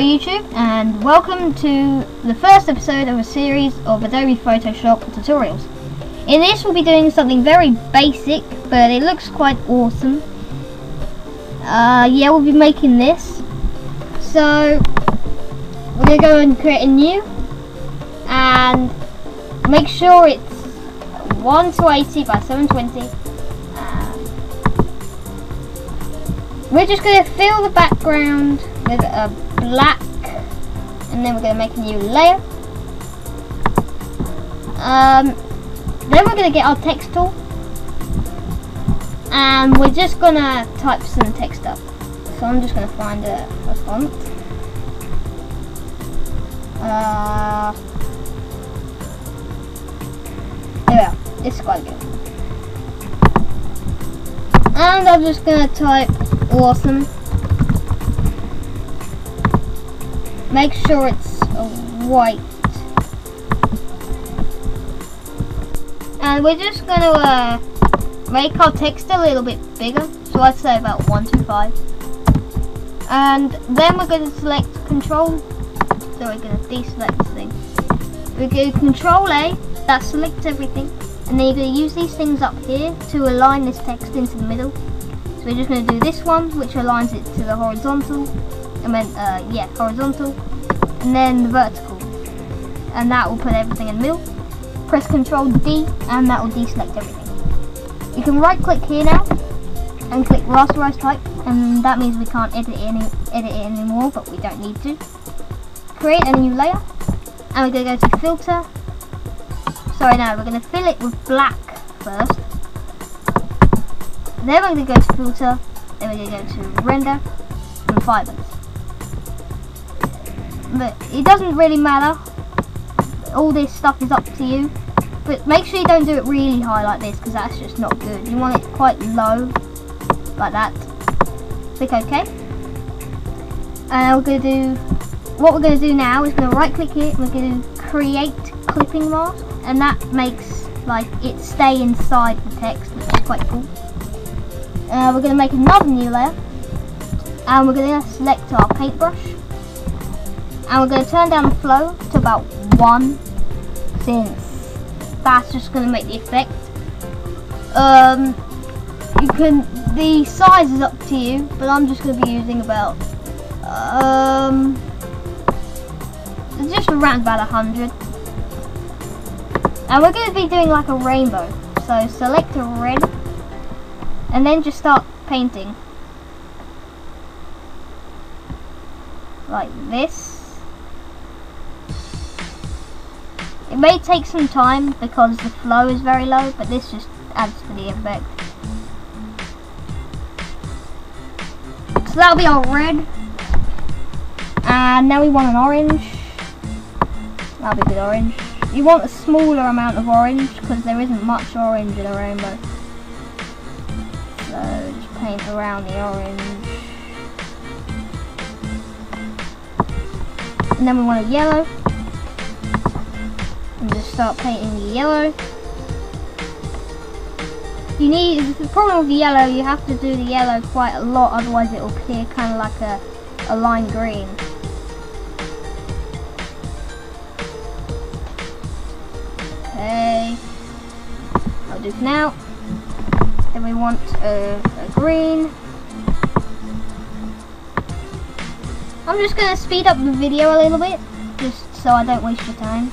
YouTube and welcome to the first episode of a series of Adobe Photoshop tutorials. In this we'll be doing something very basic but it looks quite awesome. Uh, yeah we'll be making this. So we're going to go and create a new and make sure it's 1 to 80 by 720 we're just going to fill the background with a black. And then we're going to make a new layer. Um, then we're going to get our text tool. And we're just going to type some text up. So I'm just going to find a, font. Uh, yeah, it's quite good. And I'm just going to type awesome make sure it's white. And we're just going to uh, make our text a little bit bigger. So I'd say about 125 and then we're going to select control. So we're going to deselect this thing. We go control A that selects everything. And then you're going to use these things up here to align this text into the middle. So we're just going to do this one which aligns it to the horizontal and then uh, yeah horizontal and then the vertical. And that will put everything in the middle. Press ctrl D and that will deselect everything. You can right click here now and click rasterize type and that means we can't edit it, any, edit it anymore but we don't need to. Create a new layer and we're going to go to filter. Sorry now we're going to fill it with black first. Then we're going to go to filter then we're going to go to render and fibers but it doesn't really matter. All this stuff is up to you. But make sure you don't do it really high like this because that's just not good. You want it quite low, like that. Click OK. And we're going to do, what we're going to do now is going to right click and we're going to create clipping mask. And that makes like it stay inside the text, which is quite cool. Uh, we're going to make another new layer. And we're going to select our paintbrush and we're going to turn down the flow to about 1 since that's just going to make the effect. Um, you can the size is up to you but I'm just going to be using about um, just around about 100 and we're going to be doing like a rainbow. So select a red and then just start painting. Like this It may take some time because the flow is very low, but this just adds to the effect. So that'll be our red. And now we want an orange. That'll be good orange. You want a smaller amount of orange because there isn't much orange in a rainbow. So just paint around the orange. And then we want a yellow and just start painting the yellow. You need, the problem with the yellow, you have to do the yellow quite a lot, otherwise it will appear kind of like a, a lime green. Okay, I'll do now. Then we want a, a green. I'm just going to speed up the video a little bit, just so I don't waste your time.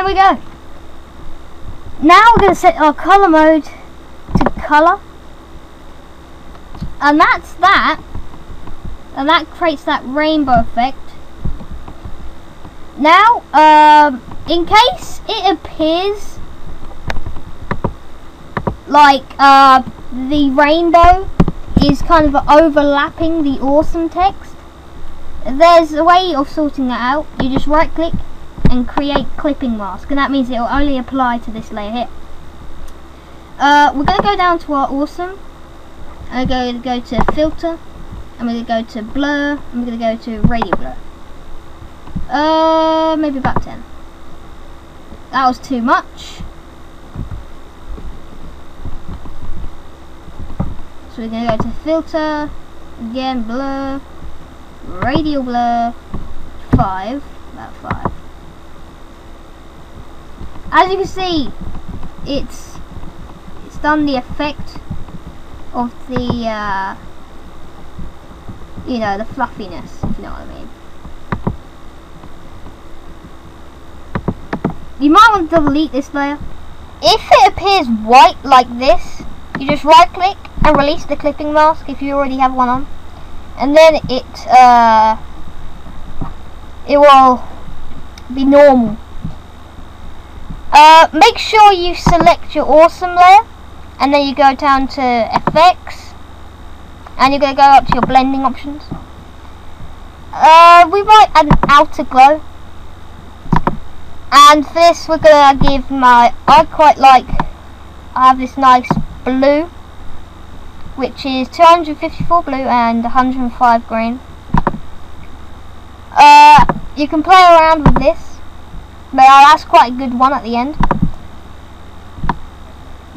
There we go. Now we're going to set our color mode to color. And that's that. And that creates that rainbow effect. Now, um, in case it appears like uh, the rainbow is kind of overlapping the awesome text, there's a way of sorting that out. You just right click and create clipping mask and that means it will only apply to this layer here. Uh, we're going to go down to our awesome. I'm going to go to filter. I'm going to go to blur. I'm going to go to radial blur. Uh, maybe about 10. That was too much. So we're going to go to filter. Again, blur. Radial blur. 5. About 5. As you can see, it's it's done the effect of the uh, you know the fluffiness, if you know what I mean. You might want to delete this layer. If it appears white like this, you just right click and release the clipping mask if you already have one on. And then it uh, it will be normal. Uh, make sure you select your awesome layer and then you go down to effects and you're going to go up to your blending options. Uh, we might add an outer glow and this we're going to give my, I quite like, I have this nice blue which is 254 blue and 105 green. Uh, you can play around with this but that's quite a good one at the end.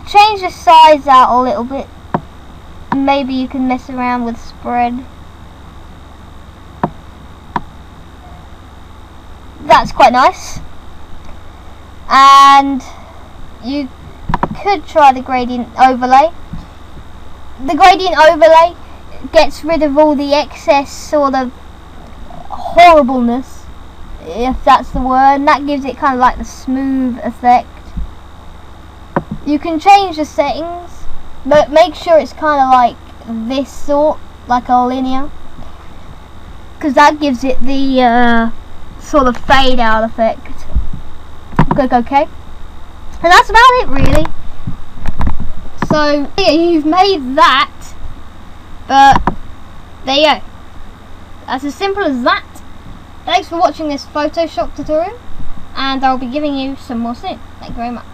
Change the size out a little bit. Maybe you can mess around with spread. That's quite nice. And you could try the gradient overlay. The gradient overlay gets rid of all the excess sort of horribleness if that's the word, and that gives it kind of like the smooth effect. You can change the settings, but make sure it's kind of like this sort, like a linear, because that gives it the uh, sort of fade out effect. Click OK, and that's about it really. So yeah, you've made that, but there you go. That's as simple as that. Thanks for watching this Photoshop tutorial, and I'll be giving you some more soon. Thank you very much.